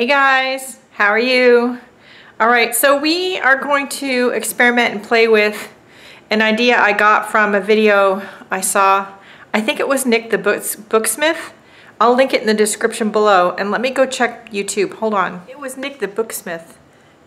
Hey guys, how are you? All right, so we are going to experiment and play with an idea I got from a video I saw. I think it was Nik the Books Booksmith. I'll link it in the description below and let me go check YouTube. Hold on. It was Nik the Booksmith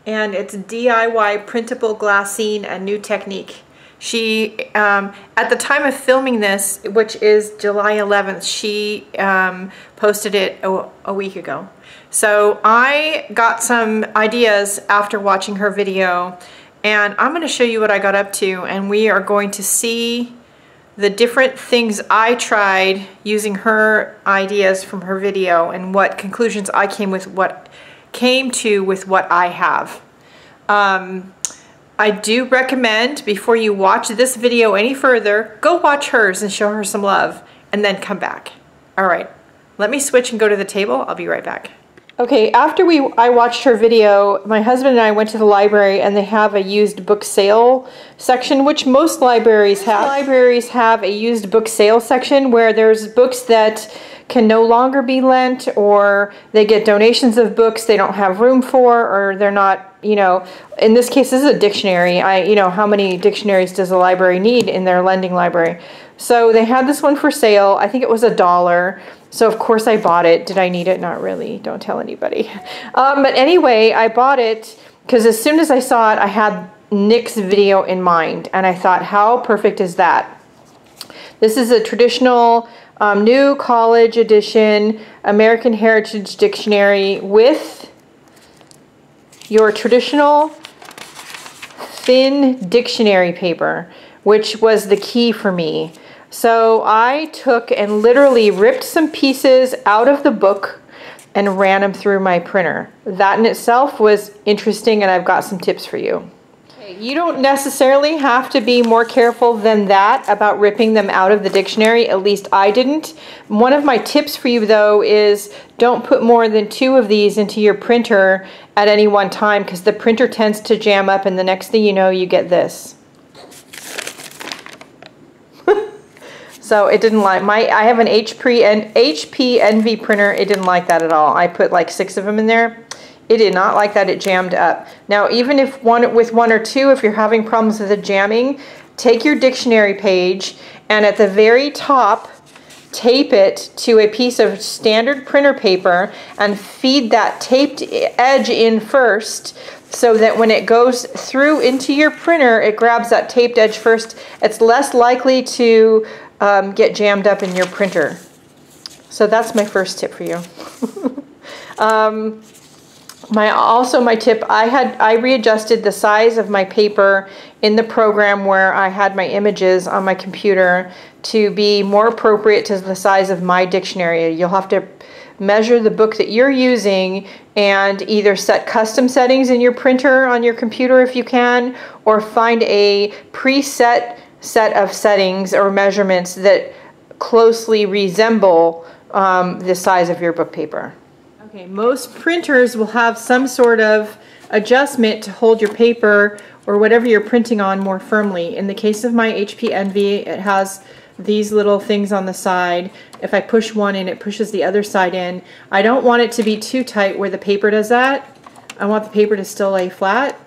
and it's DIY printable glassine, a new technique. She, um, at the time of filming this, which is July 11th, she um, posted it a, a week ago. So I got some ideas after watching her video and I'm going to show you what I got up to and we are going to see the different things I tried using her ideas from her video and what conclusions I came with what came to with what I have. Um, I do recommend before you watch this video any further, go watch hers and show her some love and then come back. All right, let me switch and go to the table. I'll be right back. Okay, after we I watched her video, my husband and I went to the library and they have a used book sale section, which most libraries have. Libraries have a used book sale section where there's books that can no longer be lent or they get donations of books they don't have room for or they're not, you know, in this case this is a dictionary. I, you know, how many dictionaries does a library need in their lending library? So they had this one for sale. I think it was a dollar. So of course I bought it. Did I need it? Not really. Don't tell anybody. Um, but anyway, I bought it because as soon as I saw it, I had Nik's video in mind. And I thought, how perfect is that? This is a traditional um, new college edition American Heritage Dictionary with your traditional thin dictionary paper, which was the key for me. So I took and literally ripped some pieces out of the book and ran them through my printer. That in itself was interesting and I've got some tips for you. You don't necessarily have to be more careful than that about ripping them out of the dictionary. At least I didn't. One of my tips for you though is don't put more than two of these into your printer at any one time because the printer tends to jam up and the next thing you know you get this. so it didn't like my I have an HP and HP Envy printer. It didn't like that at all. I put like six of them in there it did not like that it jammed up. Now, even if one with one or two, if you're having problems with the jamming, take your dictionary page and at the very top, tape it to a piece of standard printer paper and feed that taped edge in first so that when it goes through into your printer, it grabs that taped edge first. It's less likely to um, get jammed up in your printer. So that's my first tip for you. um, my also my tip I had I readjusted the size of my paper in the program where I had my images on my computer to be more appropriate to the size of my dictionary. You'll have to measure the book that you're using and either set custom settings in your printer on your computer if you can or find a preset set of settings or measurements that closely resemble um, the size of your book paper. Okay, most printers will have some sort of adjustment to hold your paper or whatever you're printing on more firmly. In the case of my HP Envy, it has these little things on the side. If I push one in, it pushes the other side in. I don't want it to be too tight where the paper does that. I want the paper to still lay flat,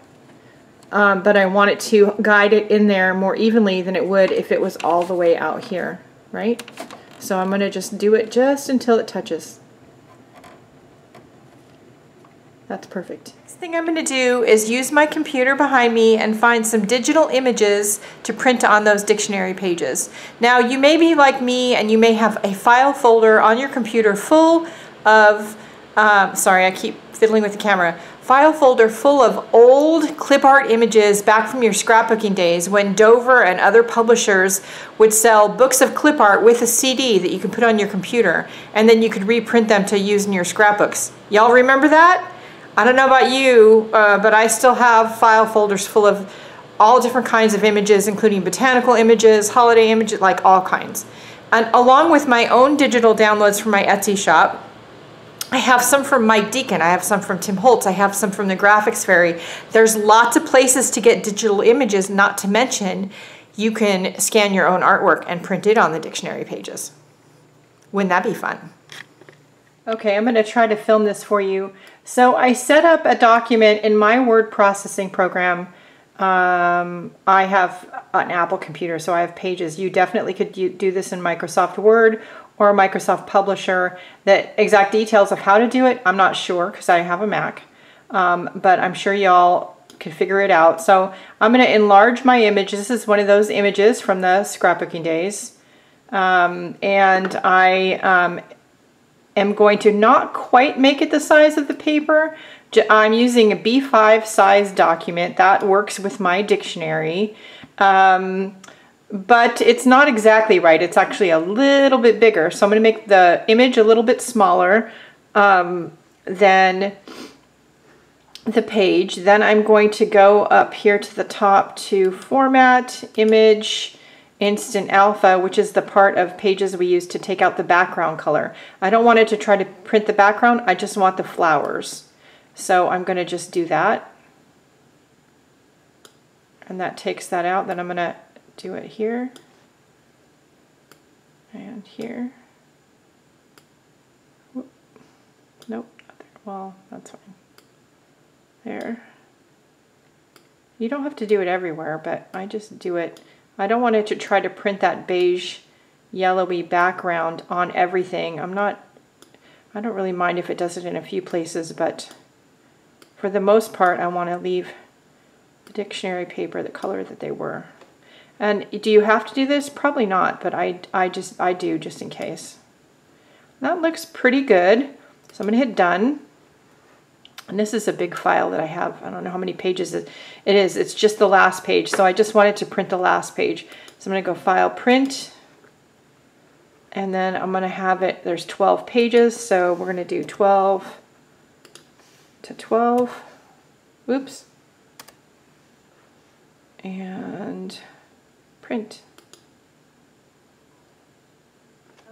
um, but I want it to guide it in there more evenly than it would if it was all the way out here, right? So I'm going to just do it just until it touches. That's perfect. Next thing I'm going to do is use my computer behind me and find some digital images to print on those dictionary pages. Now you may be like me and you may have a file folder on your computer full of, um, sorry I keep fiddling with the camera, file folder full of old clip art images back from your scrapbooking days when Dover and other publishers would sell books of clip art with a CD that you could put on your computer and then you could reprint them to use in your scrapbooks. Y'all remember that? I don't know about you, uh, but I still have file folders full of all different kinds of images, including botanical images, holiday images, like all kinds. And along with my own digital downloads from my Etsy shop, I have some from Mike Deakin, I have some from Tim Holtz, I have some from the Graphics Fairy. There's lots of places to get digital images, not to mention you can scan your own artwork and print it on the dictionary pages. Wouldn't that be fun? Okay, I'm going to try to film this for you So I set up a document in my word processing program. Um, I have an Apple computer, so I have pages. You definitely could do this in Microsoft Word or Microsoft Publisher. The exact details of how to do it, I'm not sure because I have a Mac, um, but I'm sure y'all can figure it out. So I'm going to enlarge my image. This is one of those images from the scrapbooking days. Um, and I um, am going to not quite make it the size of the paper. I'm using a B5 size document. That works with my dictionary. Um, but it's not exactly right. It's actually a little bit bigger. So I'm going to make the image a little bit smaller um, than the page. Then I'm going to go up here to the top to Format, Image, Instant Alpha, which is the part of pages we use to take out the background color. I don't want it to try to print the background, I just want the flowers. So I'm going to just do that. And that takes that out. Then I'm going to do it here and here. Nope, well, that's fine. There. You don't have to do it everywhere, but I just do it I don't want it to try to print that beige yellowy background on everything. I'm not, I don't really mind if it does it in a few places, but for the most part, I want to leave the dictionary paper the color that they were. And do you have to do this? Probably not, but I, I just, I do just in case. That looks pretty good. So I'm to hit done. And this is a big file that I have. I don't know how many pages it is. It's just the last page. So I just wanted to print the last page. So I'm going to go File, Print. And then I'm going to have it, there's 12 pages. So we're going to do 12 to 12. Oops. And print.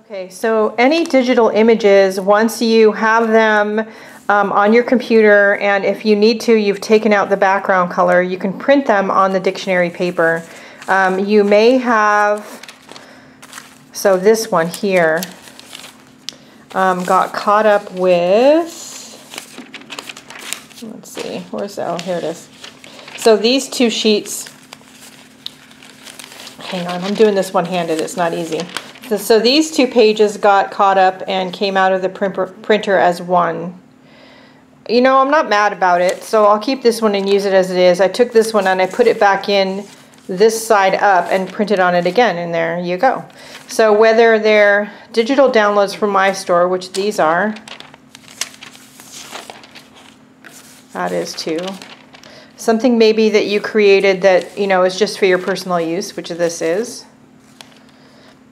Okay, so any digital images, once you have them um, on your computer and if you need to, you've taken out the background color, you can print them on the dictionary paper. Um, you may have, so this one here um, got caught up with, let's see, where's, that? oh, here it is. So these two sheets, hang on, I'm doing this one-handed, it's not easy. So, so, these two pages got caught up and came out of the printer, printer as one you know, I'm not mad about it, so I'll keep this one and use it as it is. I took this one and I put it back in this side up and printed on it again, and there you go. So whether they're digital downloads from my store, which these are, that is too. Something maybe that you created that, you know, is just for your personal use, which this is.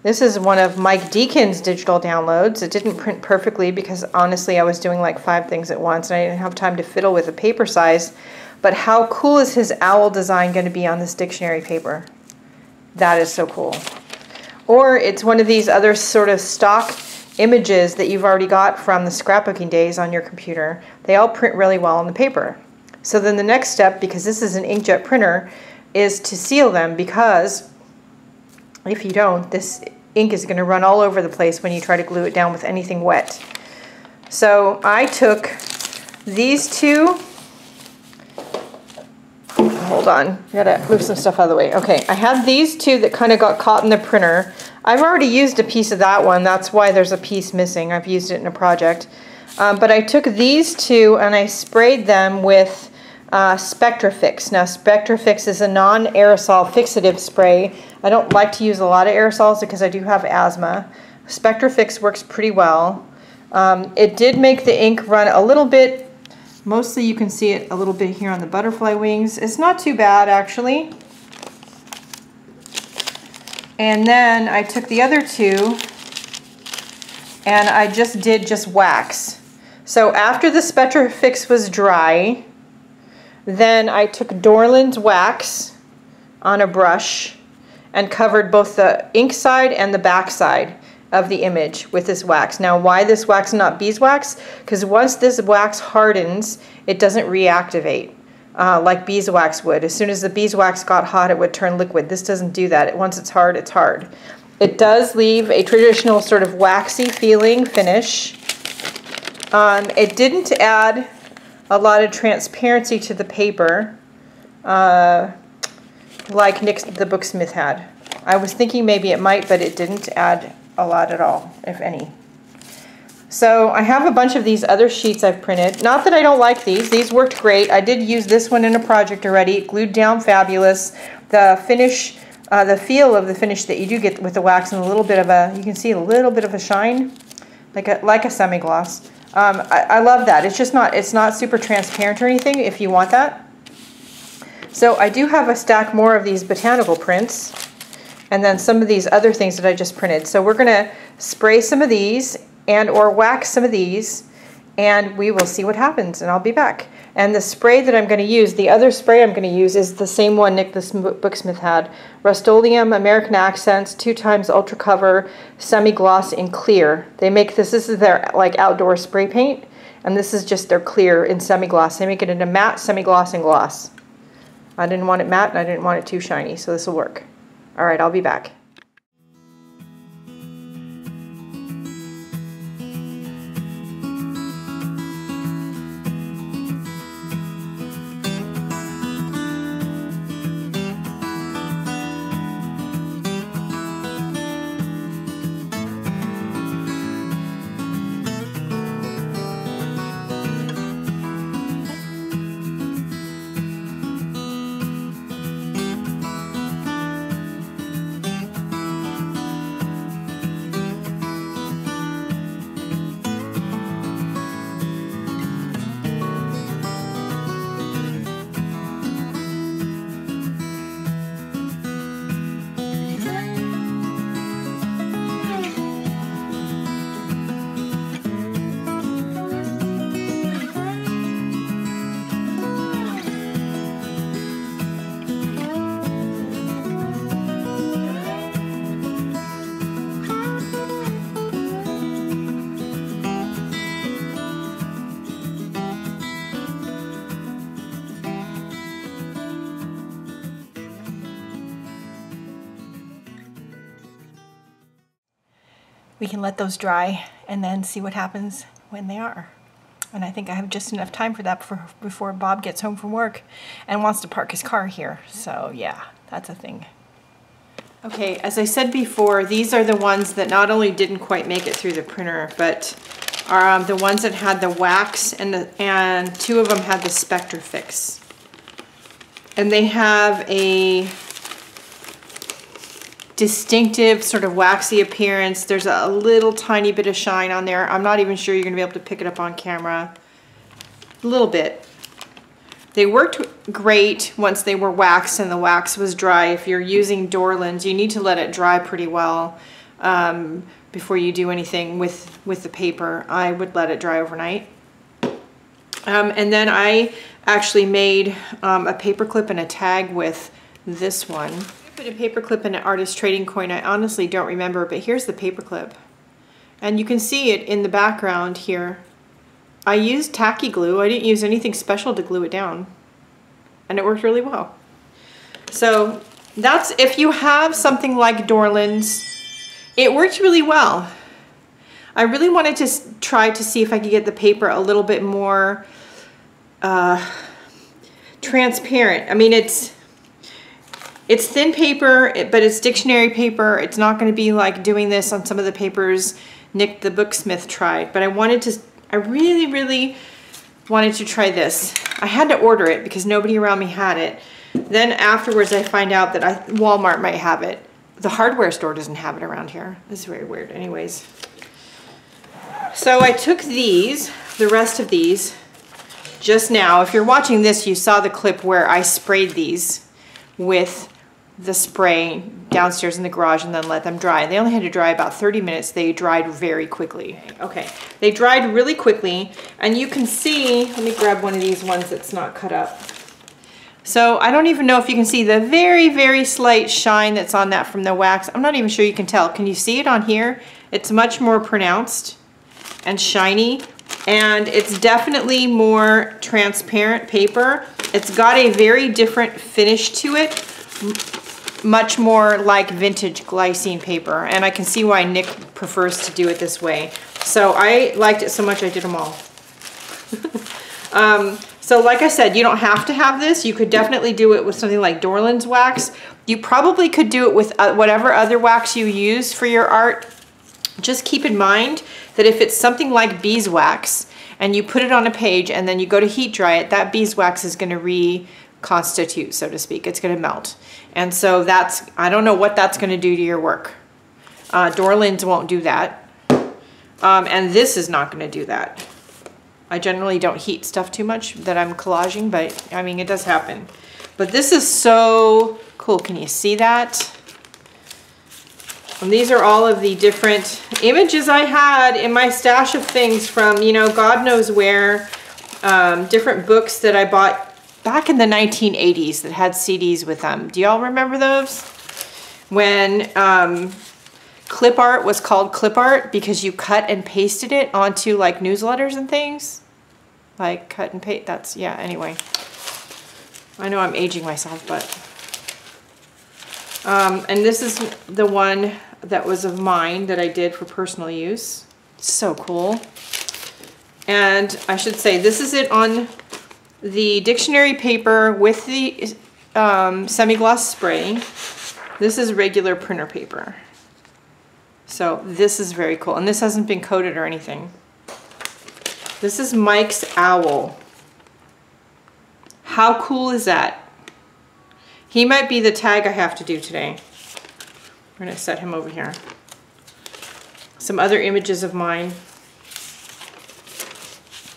This is one of Mike Deakin's digital downloads. It didn't print perfectly because honestly I was doing like five things at once and I didn't have time to fiddle with the paper size. But how cool is his owl design going to be on this dictionary paper? That is so cool. Or it's one of these other sort of stock images that you've already got from the scrapbooking days on your computer. They all print really well on the paper. So then the next step, because this is an inkjet printer, is to seal them because if you don't, this ink is going to run all over the place when you try to glue it down with anything wet. So I took these two. Hold on, I gotta move some stuff out of the way. Okay, I have these two that kind of got caught in the printer. I've already used a piece of that one. That's why there's a piece missing. I've used it in a project. Um, but I took these two and I sprayed them with uh, Spectrafix. Now Spectrafix is a non-aerosol fixative spray. I don't like to use a lot of aerosols because I do have asthma. Spectrafix works pretty well. Um, it did make the ink run a little bit, mostly you can see it a little bit here on the butterfly wings. It's not too bad actually. And then I took the other two and I just did just wax. So after the Spectrafix was dry, then I took Dorland's wax on a brush and covered both the ink side and the back side of the image with this wax. Now why this wax not beeswax? Because once this wax hardens, it doesn't reactivate uh, like beeswax would. As soon as the beeswax got hot, it would turn liquid. This doesn't do that. Once it's hard, it's hard. It does leave a traditional sort of waxy feeling finish. Um, it didn't add a lot of transparency to the paper, uh, like Nik the Booksmith had. I was thinking maybe it might, but it didn't add a lot at all, if any. So I have a bunch of these other sheets I've printed. Not that I don't like these. These worked great. I did use this one in a project already. It glued down fabulous. The finish, uh, the feel of the finish that you do get with the wax and a little bit of a, you can see a little bit of a shine, like a, like a semi-gloss. Um, I, I love that. It's just not, it's not super transparent or anything if you want that. So I do have a stack more of these botanical prints and then some of these other things that I just printed. So we're gonna spray some of these and or wax some of these and we will see what happens and I'll be back. And the spray that I'm going to use, the other spray I'm going to use is the same one Nik the Booksmith had. Rust-Oleum American Accents, two times Ultra Cover, Semi-Gloss in clear. They make this, this is their like outdoor spray paint and this is just their clear in semi-gloss. They make it into matte, semi-gloss, and gloss. I didn't want it matte and I didn't want it too shiny, so this will work. All right, I'll be back. Can let those dry and then see what happens when they are. And I think I have just enough time for that before, before Bob gets home from work and wants to park his car here. So yeah, that's a thing. Okay, as I said before, these are the ones that not only didn't quite make it through the printer, but are um, the ones that had the wax and, the, and two of them had the Spectrafix. And they have a distinctive sort of waxy appearance. There's a little tiny bit of shine on there. I'm not even sure you're gonna be able to pick it up on camera. A little bit. They worked great once they were waxed and the wax was dry. If you're using Dorlands, you need to let it dry pretty well um, before you do anything with, with the paper. I would let it dry overnight. Um, and then I actually made um, a paper clip and a tag with this one put a paperclip in an artist trading coin. I honestly don't remember, but here's the paperclip. And you can see it in the background here. I used tacky glue. I didn't use anything special to glue it down. And it worked really well. So that's, if you have something like Dorland's, it worked really well. I really wanted to try to see if I could get the paper a little bit more uh, transparent. I mean, it's, it's thin paper, but it's dictionary paper. It's not going to be like doing this on some of the papers Nik the Booksmith tried, but I wanted to, I really, really wanted to try this. I had to order it because nobody around me had it. Then afterwards I find out that I, Walmart might have it. The hardware store doesn't have it around here. This is very weird anyways. So I took these, the rest of these, just now. If you're watching this, you saw the clip where I sprayed these with the spray downstairs in the garage and then let them dry. They only had to dry about 30 minutes. They dried very quickly. Okay, they dried really quickly and you can see, let me grab one of these ones that's not cut up. So I don't even know if you can see the very, very slight shine that's on that from the wax. I'm not even sure you can tell. Can you see it on here? It's much more pronounced and shiny and it's definitely more transparent paper. It's got a very different finish to it much more like vintage glassine paper and I can see why Nik prefers to do it this way. So I liked it so much I did them all. Um, so like I said, you don't have to have this. You could definitely do it with something like Dorland's wax. You probably could do it with uh, whatever other wax you use for your art. Just keep in mind that if it's something like beeswax and you put it on a page and then you go to heat dry it, that beeswax is gonna reconstitute, so to speak. It's gonna melt. And so that's, I don't know what that's gonna do to your work. Uh, won't do that. Um, and this is not gonna do that. I generally don't heat stuff too much that I'm collaging, but I mean, it does happen. But this is so cool. Can you see that? And these are all of the different images I had in my stash of things from, you know, God knows where, um, different books that I bought back in the 1980s that had CDs with them. Do y'all remember those? When um, clip art was called clip art because you cut and pasted it onto like newsletters and things like cut and paste. That's, yeah, anyway. I know I'm aging myself, but. Um, and this is the one that was of mine that I did for personal use. So cool. And I should say, this is it on the dictionary paper with the um, semi-gloss spray. This is regular printer paper. So this is very cool. And this hasn't been coated or anything. This is Mike's owl. How cool is that? He might be the tag I have to do today. We're gonna set him over here. Some other images of mine.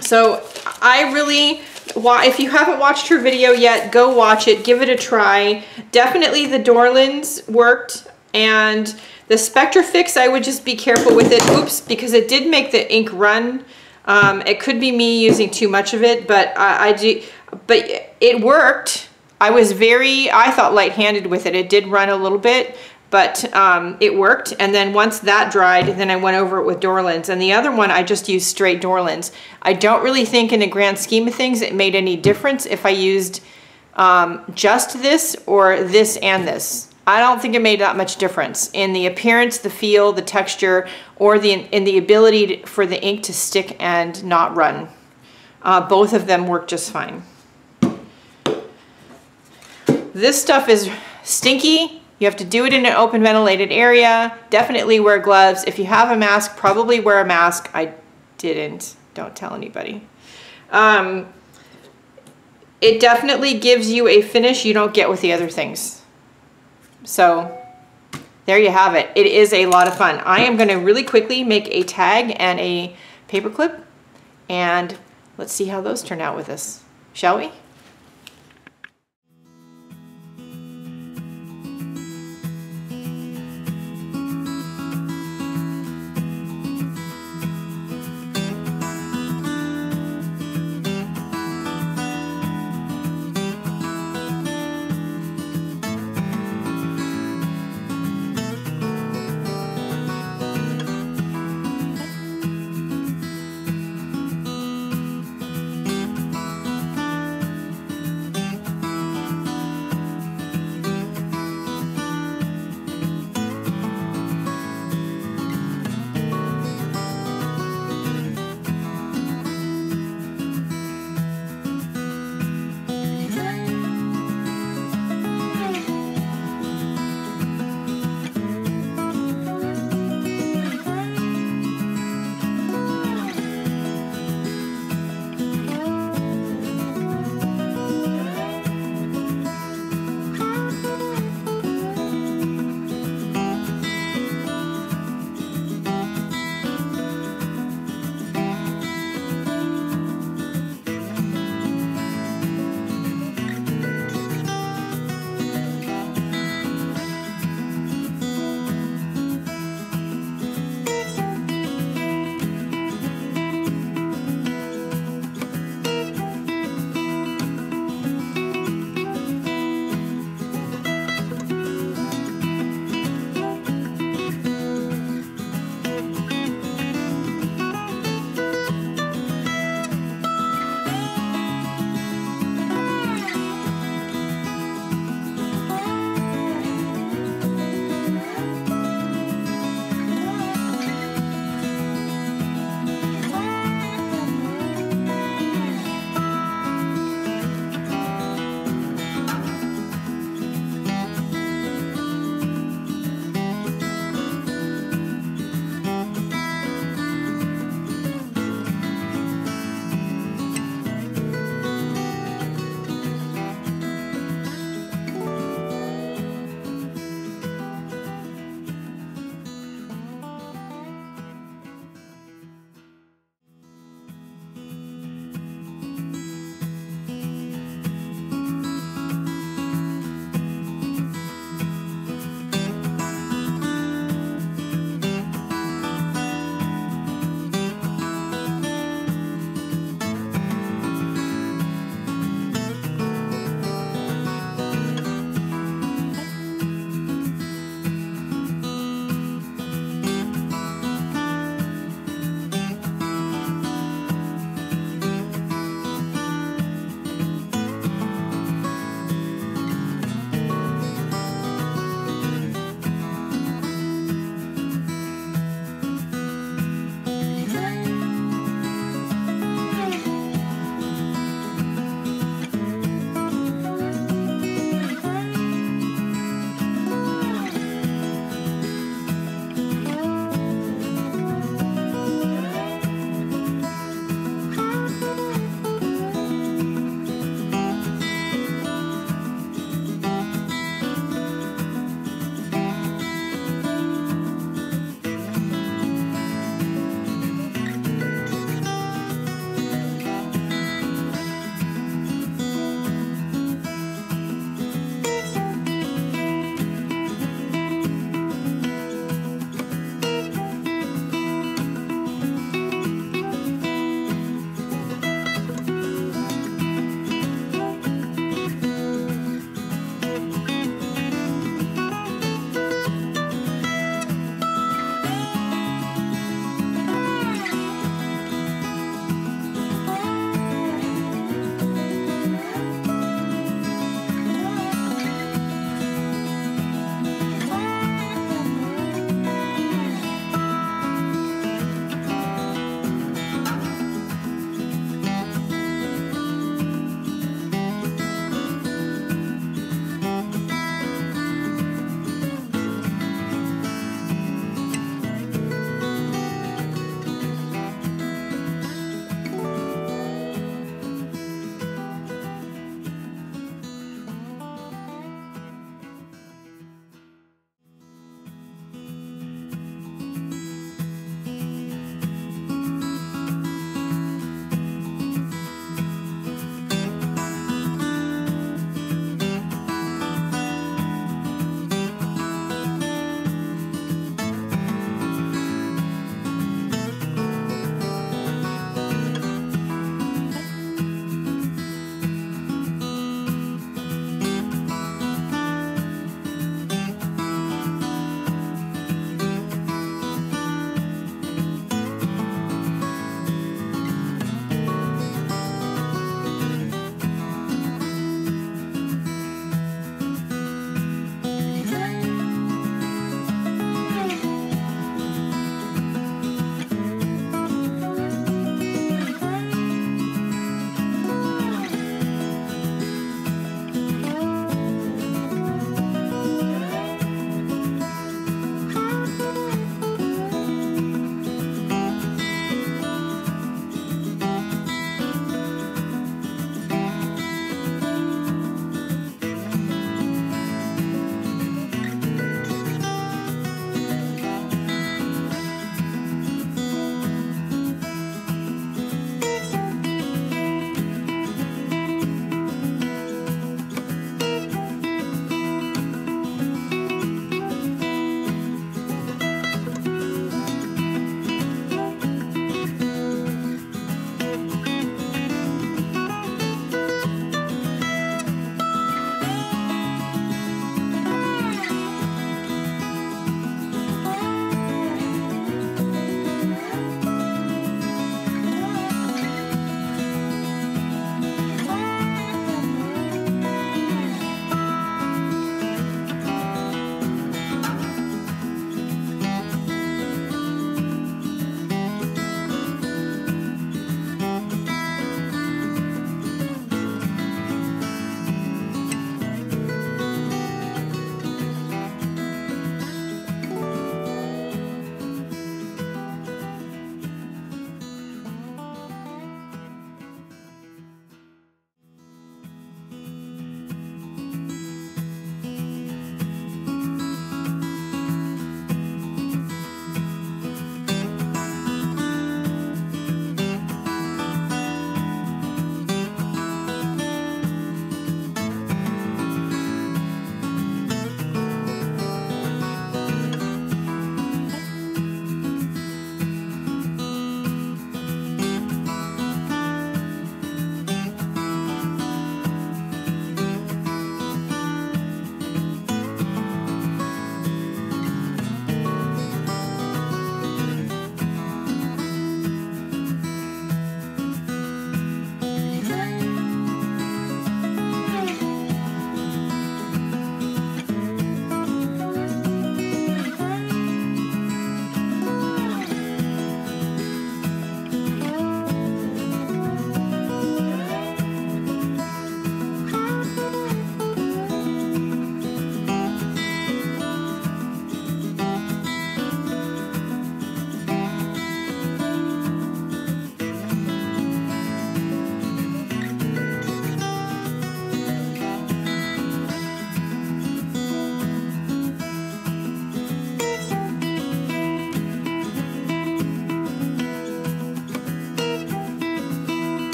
So I really, if you haven't watched her video yet, go watch it, give it a try. Definitely the Dorland's worked and the Spectrafix, I would just be careful with it. Oops, because it did make the ink run um, it could be me using too much of it, but I, I do, but it worked. I was very, I thought light-handed with it. It did run a little bit, but um, it worked. And then once that dried, then I went over it with Dorland's. And the other one, I just used straight Dorland's. I don't really think in the grand scheme of things it made any difference if I used um, just this or this and this. I don't think it made that much difference in the appearance, the feel, the texture, or the in the ability to, for the ink to stick and not run. Uh, both of them work just fine. This stuff is stinky. You have to do it in an open ventilated area. Definitely wear gloves. If you have a mask, probably wear a mask. I didn't. Don't tell anybody. Um, it definitely gives you a finish you don't get with the other things. So there you have it. It is a lot of fun. I am going to really quickly make a tag and a paper clip and let's see how those turn out with us. Shall we?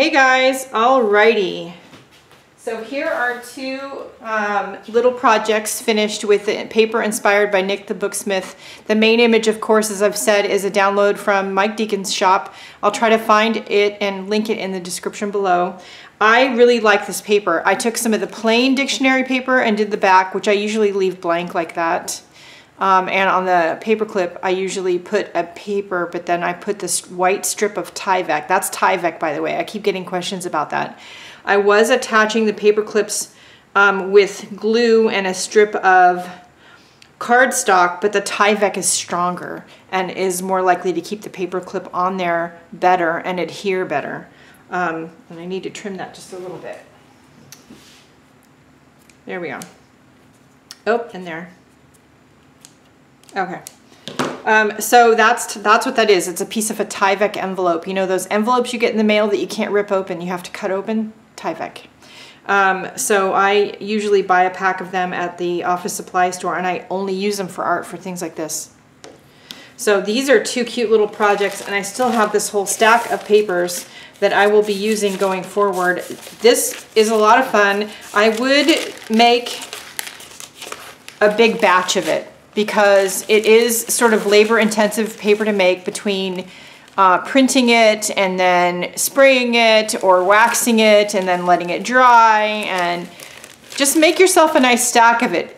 Hey guys, alrighty. So here are two um, little projects finished with the paper inspired by Nik the Booksmith. The main image, of course, as I've said, is a download from Mike Deakin's shop. I'll try to find it and link it in the description below. I really like this paper. I took some of the plain dictionary paper and did the back, which I usually leave blank like that. Um, and on the paper clip, I usually put a paper, but then I put this white strip of Tyvek. That's Tyvek, by the way. I keep getting questions about that. I was attaching the paper clips um, with glue and a strip of cardstock, but the Tyvek is stronger and is more likely to keep the paper clip on there better and adhere better. Um, and I need to trim that just a little bit. There we go. Oh, and there. Okay. Um, so that's that's what that is. It's a piece of a Tyvek envelope. You know those envelopes you get in the mail that you can't rip open, you have to cut open? Tyvek. Um, so I usually buy a pack of them at the office supply store and I only use them for art for things like this. So these are two cute little projects and I still have this whole stack of papers that I will be using going forward. This is a lot of fun. I would make a big batch of it because it is sort of labor intensive paper to make between uh, printing it and then spraying it or waxing it and then letting it dry and just make yourself a nice stack of it.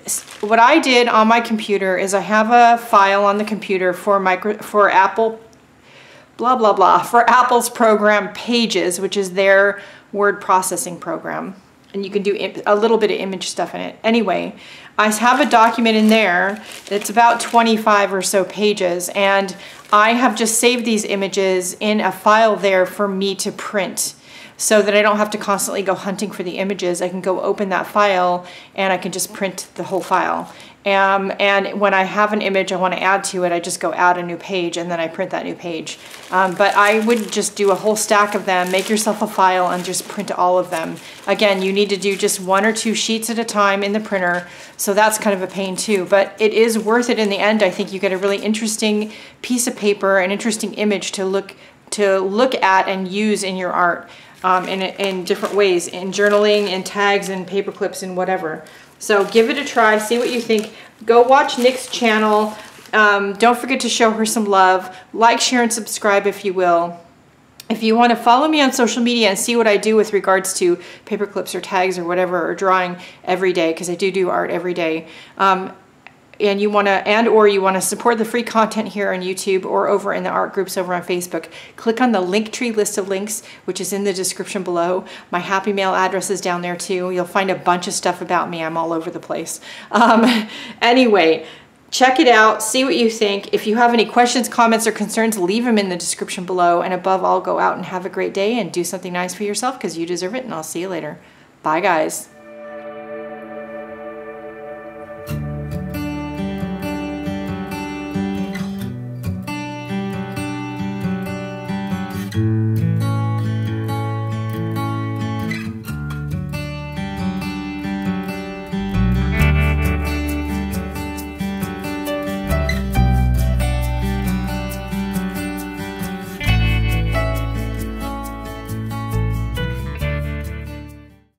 What I did on my computer is I have a file on the computer for micro for Apple blah blah blah for Apple's program Pages, which is their word processing program and you can do a little bit of image stuff in it. Anyway, I have a document in there that's about 25 or so pages and I have just saved these images in a file there for me to print so that I don't have to constantly go hunting for the images. I can go open that file and I can just print the whole file. Um, and when I have an image I want to add to it, I just go add a new page and then I print that new page. Um, but I would just do a whole stack of them, make yourself a file and just print all of them. Again, you need to do just one or two sheets at a time in the printer, so that's kind of a pain too. But it is worth it in the end. I think you get a really interesting piece of paper, an interesting image to look to look at and use in your art um, in, in different ways, in journaling, in tags, and paper clips, and whatever. So give it a try, see what you think. Go watch Nik's channel. Um, don't forget to show her some love. Like, share, and subscribe if you will. If you want to follow me on social media and see what I do with regards to paper clips or tags or whatever, or drawing every day, because I do do art every day, um, and you want to and or you want to support the free content here on YouTube or over in the art groups over on Facebook, click on the Linktree list of links, which is in the description below. My Happy Mail address is down there too. You'll find a bunch of stuff about me. I'm all over the place. Um, anyway, check it out, see what you think. If you have any questions, comments, or concerns, leave them in the description below. And above all, go out and have a great day and do something nice for yourself because you deserve it. And I'll see you later. Bye, guys.